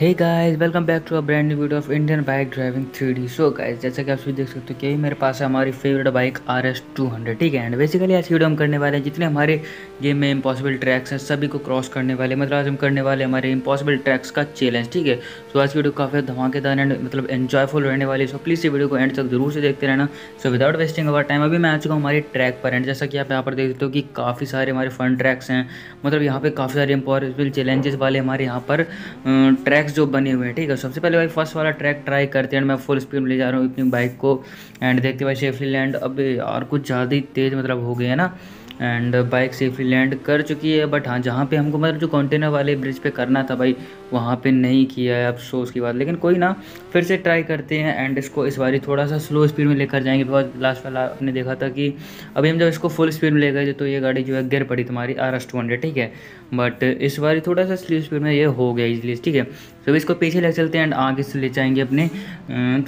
Hey guys welcome back to a brand new video of Indian bike driving three D so guys जैसा कि आप सभी देख सकते हो कि मेरे पास है हमारी favourite bike R S two hundred ठीक है? एंड बेसिकली आज की वीडियो हम करने वाले हैं जितने हमारे गेम में इम्पॉसिबल ट्रैक्स हैं, सभी को क्रॉस करने वाले मतलब आज हम करने वाले हमारे इम्पॉसिबल ट्रैक्स का चैलेंज ठीक है? सो आज की वीडियो काफ़ी धमाकेदार एंड मतलब एन्जॉयफुल रहने वाली सो प्लीज़ ये वीडियो को एंड तक ज़रूर से देखते रहना। So without wasting our time अभी मैं आ चुका हूँ हमारे ट्रैक पर। एंड जैसा कि आप यहाँ पर देख सकते हो कि काफ़ी सारे हमारे फन ट्रैक्स हैं। मतलब यहाँ पे काफ़ी सारे इम्पॉसिबल चैलेंजेस वाले हमारे यहाँ पर ट्रैक्स जो बने हुए हैं, ठीक है? सबसे पहले भाई फ़र्स्ट वाला ट्रैक ट्राई करते हैं मैं फुल स्पीड में ले जा रहा हूँ अपनी बाइक को। एंड देखते भाई सेफली लैंड अब और कुछ ज़्यादा ही तेज़ मतलब हो गए है ना? एंड बाइक सेफली लैंड कर चुकी है बट हाँ जहाँ पे हमको मतलब जो कंटेनर वाले ब्रिज पे करना था भाई, वहाँ पे नहीं किया है अफसोस की बात। लेकिन कोई ना, फिर से ट्राई करते हैं एंड इसको इस बारी थोड़ा सा स्लो स्पीड में लेकर जाएँगे बिकॉज़ लास्ट वाला आपने देखा था कि अभी हम जब इसको फुल स्पीड में ले गए तो ये गाड़ी जो है गिर पड़ी तुम्हारी आर एस टू ठीक है? बट इस बार थोड़ा सा स्लो स्पीड में ये हो गया इजली ठीक है? तो इसको पीछे ले चलते हैं एंड आगे से ले जाएँगे अपने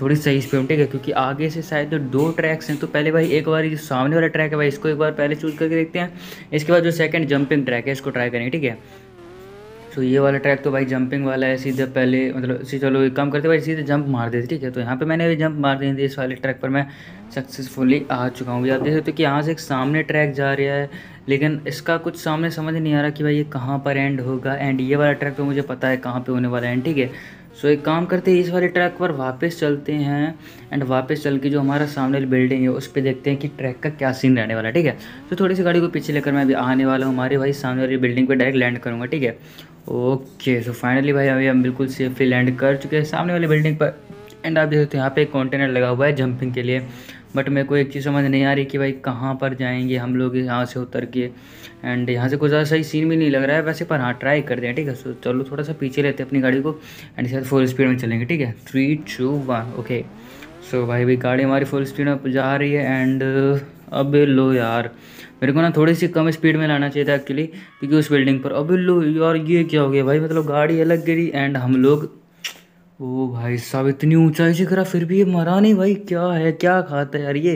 थोड़ी सही स्पीड में, ठीक है? क्योंकि आगे से शायद दो ट्रैक्स हैं तो पहले भाई एक बार जो सामने वाला ट्रैक है भाई, इसको एक बार पहले चूज़ करके देखते हैं। इसके बाद जो सेकंड जंपिंग ट्रैक है, इसको ट्राई करेंगे, ठीक है? तो ये वाला ट्रैक तो भाई जंपिंग वाला है, सीधे पहले मतलब सी, चलो एक काम करते भाई, सीधे जंप मार देते ठीक है? तो यहाँ पे मैंने भी जंप मार दी थी इस वाले ट्रैक पर, मैं सक्सेसफुली आ चुका हूँ। आप देख सकते हो कि यहाँ से एक सामने ट्रैक जा रहा है, लेकिन इसका कुछ सामने समझ नहीं आ रहा कि भाई ये कहाँ पर एंड होगा। एंड ये वाला ट्रैक तो मुझे पता है कहाँ पर होने वाला है, ठीक है? सो एक काम करते हैं, इस वाले ट्रैक पर वापस चलते हैं एंड वापस चल के जो हमारा सामने वाली बिल्डिंग है, उस पर देखते हैं कि ट्रैक का क्या सीन रहने वाला है, ठीक है? तो थोड़ी सी गाड़ी को पीछे लेकर मैं अभी आने वाला हूँ, हमारे भाई सामने वाली बिल्डिंग पर डायरेक्ट लैंड करूँगा, ठीक है? ओके सो फाइनली भाई, अभी हम बिल्कुल सेफली लैंड कर चुके हैं सामने वाली बिल्डिंग पर एंड आप देख सकते हो यहाँ पे एक कॉन्टेनर लगा हुआ है जंपिंग के लिए। बट मेरे को एक चीज़ समझ नहीं आ रही कि भाई कहाँ पर जाएँगे हम लोग यहाँ से उतर के एंड यहाँ से कुछ ज़्यादा सही सीन भी नहीं लग रहा है। वैसे पर हाँ ट्राई करते हैं ठीक है? सो चलो थोड़ा सा पीछे लेते हैं अपनी गाड़ी को एंड शायद फुल स्पीड में चलेंगे, ठीक है? Three two one okay so भाई भाई, गाड़ी हमारी फुल स्पीड में जा रही है एंड अब लो यार। मेरे को ना थोड़ी सी कम स्पीड में लाना चाहिए था एक्चुअली क्योंकि उस बिल्डिंग पर। अब लो यार, ये क्या हो गया? भाई मतलब गाड़ी अलग गिरी एंड हम लोग ओ भाई साहब, इतनी ऊंचाई से करा फिर भी ये मरा नहीं भाई। क्या है, क्या खाता है यार ये?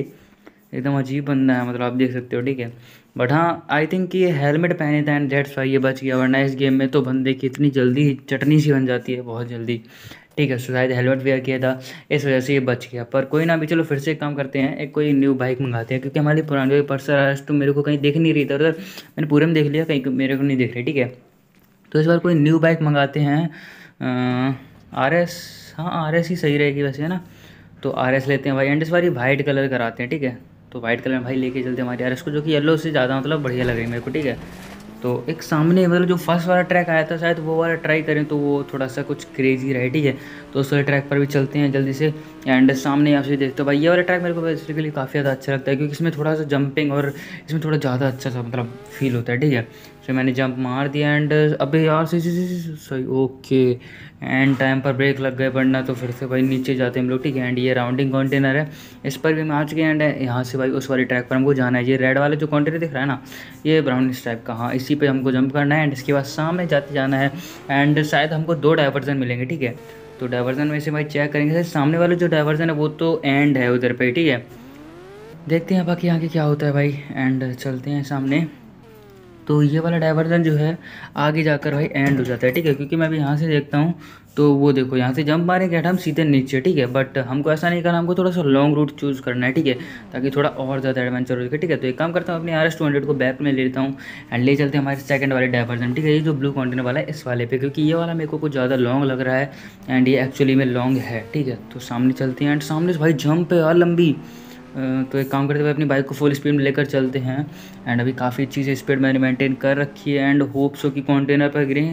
एकदम अजीब बंदा है मतलब आप देख सकते हो, ठीक है? बट हाँ आई थिंक ये हेलमेट पहने था एंड डेट्स वाई ये बच गया। वरना इस गेम में तो बंदे की इतनी जल्दी चटनी सी बन जाती है, बहुत जल्दी। ठीक है शायद हेलमेट वेयर किया था, इस वजह से ये बच गया। पर कोई ना भी चलो फिर से एक काम करते हैं, एक कोई न्यू बाइक मंगाते हैं, क्योंकि हमारी पुरानी पर्सर तो मेरे को कहीं देख नहीं रही था उधर मैंने पूरे में देख लिया, कहीं मेरे को नहीं देख रही, ठीक है? तो इस बार कोई न्यू बाइक मंगाते हैं आर एस हाँ आर एस ही सही रहेगी वैसे, है ना? तो आर एस लेते हैं भाई एंड इस बार वाइट कलर कराते हैं, ठीक है? तो वाइट कलर में भाई लेके चलते हैं हमारे आर एस को, जो कि येलो से ज़्यादा मतलब बढ़िया लग रही है मेरे को, ठीक है? तो एक सामने मतलब जो फ़र्स्ट वाला ट्रैक आया था, शायद वो वाला ट्राई करें तो वो थोड़ा सा कुछ क्रेजी रहे, ठीक है? तो उस वाले ट्रैक पर भी चलते हैं जल्दी से एंड सामने आप से देखते हो। भाई, ये वाला ट्रैक मेरे को बेसिकली काफ़ी ज़्यादा अच्छा लगता है, क्योंकि इसमें थोड़ा सा जंपिंग और इसमें थोड़ा ज़्यादा अच्छा सा मतलब फील होता है, ठीक है? सो मैंने जंप मार दिया एंड अबे यार सही सही सही ओके एंड टाइम पर ब्रेक लग गए पड़ना तो फिर से भाई नीचे जाते हैं हम लोग, ठीक है? एंड ये राउंडिंग कंटेनर है। इस पर भी हम आ चुके हैं एंड यहाँ से भाई उस वाले ट्रैक पर हमको जाना है। ये रेड वाले जो कंटेनर दिख रहा है ना, ये ब्राउन इस टाइप का हाँ इसी पर हमको जंप करना है एंड इसके बाद सामने जाते जाना है। एंड शायद हमको दो डाइवर्जन मिलेंगे, ठीक है? तो डाइवर्जन में से भाई चेक करेंगे सामने वाले जो डाइवर्जन है, वो तो एंड है उधर पर ठीक है? देखते हैं बाकी आगे क्या होता है भाई। एंड चलते हैं सामने। तो ये वाला डाइवर्जन जो है, आगे जाकर भाई एंड हो जाता है, ठीक है? क्योंकि मैं अभी यहाँ से देखता हूँ तो वो देखो, यहाँ से जंप मारेंगे हम सीधे नीचे, ठीक है? बट हमको ऐसा नहीं करना, हमको थोड़ा सा लॉन्ग रूट चूज़ करना है, ठीक है? ताकि थोड़ा और ज़्यादा एडवेंचर हो सके, ठीक है? तो एक काम करता हूँ, अपने आर एस टू हंड्रेड को बैक में लेता हूँ एंड ले चलते हैं हमारे सेकंड वाले डाइवर्जन ठीक है? ये जो ब्लू कॉन्टेनर वाला है, इस वाले पे, क्योंकि ये वाला मेरे को कुछ ज़्यादा लॉन्ग लग रहा है एंड ये एक्चुअली में लॉन्ग है, ठीक है? तो सामने चलते हैं एंड सामने भाई जंप है यार लंबी। तो एक काम करते हुए अपनी बाइक को फुल स्पीड में लेकर चलते हैं। एंड अभी काफ़ी चीज़ें स्पीड मैंने मेंटेन कर रखी है एंड होप सो कि कॉन्टेनर पर गिरे।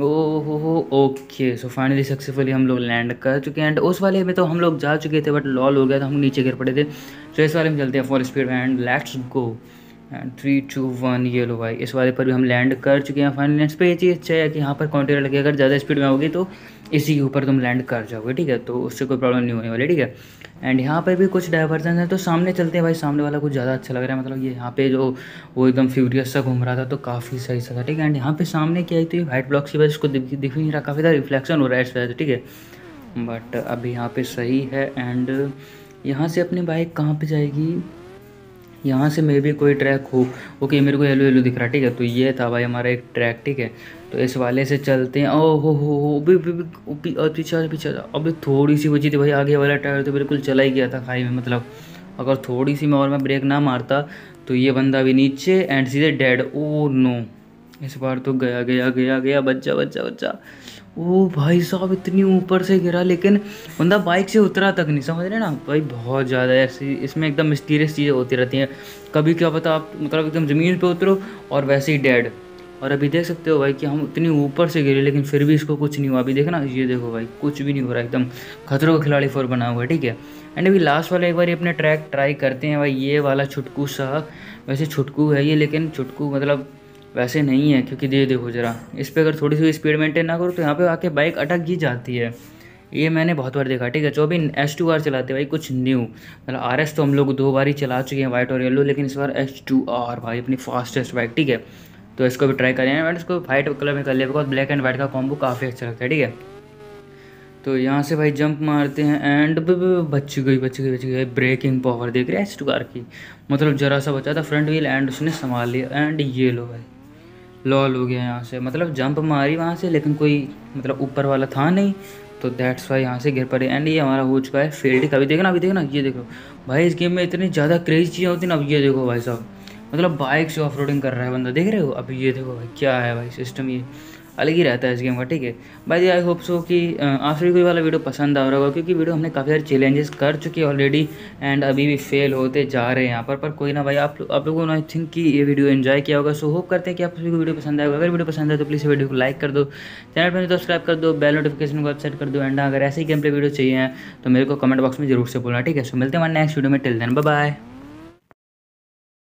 ओ हो हो ओके सो फाइनली सक्सेसफुली हम लोग लैंड कर चुके हैं। एंड उस वाले में तो हम लोग जा चुके थे बट लॉल हो गया तो हम नीचे गिर पड़े थे। तो इस वाले में चलते हैं फुल स्पीड में and let's go three two one ये लो भाई इस वाले पर भी हम लैंड कर चुके हैं फाइनली इस पर ये चीज़ अच्छा है कि यहाँ पर काउंटर लगे, अगर ज़्यादा स्पीड में होगी तो इसी के ऊपर तुम लैंड कर जाओगे, ठीक है? तो उससे कोई प्रॉब्लम नहीं होने वाली, ठीक है? एंड यहाँ पर भी कुछ डाइवर्जन है तो सामने चलते हैं भाई। सामने वाला कुछ ज़्यादा अच्छा लग रहा है मतलब ये यहाँ पे जो वो एकदम फ्यूरियस सा घूम रहा था तो काफ़ी सही सा था ठीक है? एंड यहाँ पे सामने क्या आई थी वाइट ब्लॉक्स की वजह से उसको दिख नहीं रहा, काफ़ी ज़्यादा रिफ्लेक्शन हो रहा है इस वजह से, ठीक है? बट अभी यहाँ पे सही है एंड यहाँ से अपनी बाइक कहाँ पे जाएगी? यहाँ से मे भी कोई ट्रैक हो। ओके मेरे को येलो येलो दिख रहा है, ठीक है? तो ये था भाई हमारा एक ट्रैक ठीक है? तो इस वाले से चलते हैं। ओ हो हो हो, अभी पीछे पीछे अभी थोड़ी सी बची थी भाई, आगे वाला टायर तो बिल्कुल चला ही गया था खाई में मतलब। अगर थोड़ी सी मैं और मैं ब्रेक ना मारता तो ये बंदा भी नीचे एंड सीधे डेड ओ नो इस बार तो गया गया गया गया, बच्चा बच्चा बच्चा। ओ भाई साहब, इतनी ऊपर से गिरा, लेकिन बंदा बाइक से उतरा तक नहीं, समझ रहे ना? भाई बहुत ज़्यादा ऐसी, इसमें एकदम मिस्टीरियस चीज़ें होती रहती हैं। कभी क्या पता आप मतलब एकदम ज़मीन पे उतरो और वैसे ही डेड और अभी देख सकते हो भाई कि हम इतनी ऊपर से गिरे, लेकिन फिर भी इसको कुछ नहीं हुआ। अभी देखना ये देखो भाई, कुछ भी नहीं हो रहा, एकदम खतरों का खिलाड़ी फोर बना हुआ है, ठीक है? एंड अभी लास्ट वाला एक बार अपने ट्रैक ट्राई करते हैं भाई, ये वाला छुटकू सा, वैसे छुटकू है ये, लेकिन छुटकू मतलब वैसे नहीं है, क्योंकि दे देखो ज़रा इस पर अगर थोड़ी सी स्पीड मेंटेन ना करो तो यहाँ पे आके बाइक अटक ही जाती है। ये मैंने बहुत बार देखा, ठीक है? जो भी एस टू आर चलाते भाई, कुछ न्यू मतलब आर एस तो हम लोग दो बार ही चला चुके हैं वाइट और येलो लेकिन इस बार एस टू आर भाई, अपनी फास्टेस्ट बाइक ठीक है? तो इसको भी ट्राई करें। एंड इसको वाइट कलर में कर लिया बिकॉज़ ब्लैक एंड वाइट का कॉम्बो काफ़ी अच्छा लगता है, ठीक है? तो यहाँ से भाई जंप मारते हैं एंड बच गई बच गई बच गई। ब्रेकिंग पावर देख रहे हैं एस टू आर की। मतलब जरा सा बचा था फ्रंट व्हील एंड उसने संभाल लिया। एंड ये लो भाई। लॉल हो गया यहाँ से। मतलब जंप मारी वहाँ से, लेकिन कोई मतलब ऊपर वाला था नहीं तो दैट्स वाई यहाँ से गिर पड़े। एंड ये हमारा हो चुका है फ़ील्ड का अभी देखना अभी देखना ये देखो। भाई इस गेम में इतनी ज़्यादा क्रेज चीज़ें होती ना, अब ये देखो भाई साहब। मतलब बाइक से ऑफ़ कर रहा है बंदा, देख रहे हो? अभी ये देखो भाई, क्या है भाई सिस्टम ये। अलग ही रहता है इस गेम का, ठीक है? भाई आई होप सो कि आप सभी को वाला वीडियो पसंद आ रहा होगा, क्योंकि वीडियो हमने काफ़ी सारे चैलेंजेस कर चुके हैं ऑलरेडी एंड अभी भी फेल होते जा रहे हैं यहाँ पर पर कोई ना भाई, आप आप लोगों ने आई थिंक कि ये वीडियो एंजॉय किया होगा सो होप करते हैं कि आप सभी को वीडियो पसंद आएगा अगर वीडियो पसंद है तो प्लीज़ वीडियो को लाइक कर दो चैनल पर सब्सक्राइब कर दो बेल नोटिफिकेशन को सेट कर दो एंड अगर ऐसे ही गेम पे वीडियो चाहिए तो मेरे को कमेंट बॉक्स में ज़रूर से बोलना, ठीक है? सो मिलते हैं हमारे नेक्स्ट वीडियो में टिल देन बाय